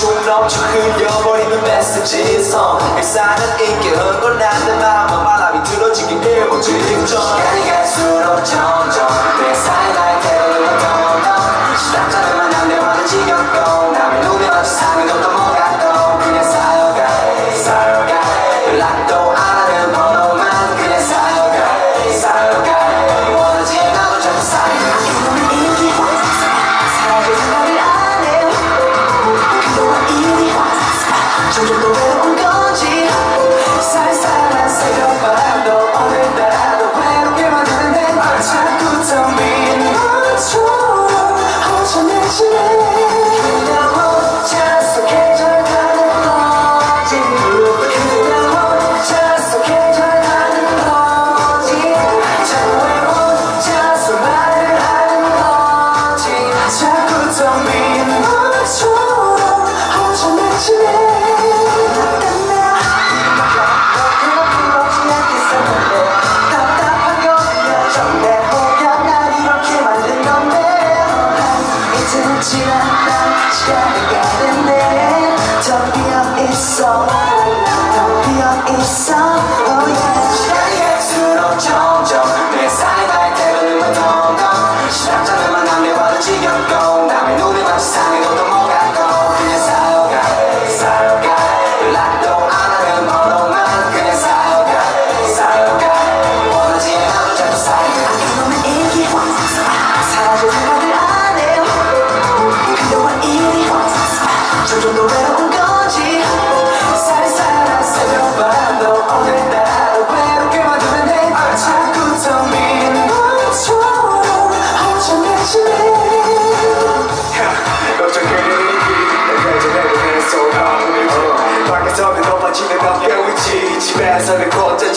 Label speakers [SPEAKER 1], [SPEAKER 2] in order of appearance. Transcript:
[SPEAKER 1] 춤 넘쳐 흘려버리는 메시지 성 일상은 인기 흥건한데 마음은 바람이 틀어지기 일보 직전
[SPEAKER 2] 지나간 시간이 가는데 덮여 있어. I've been caught.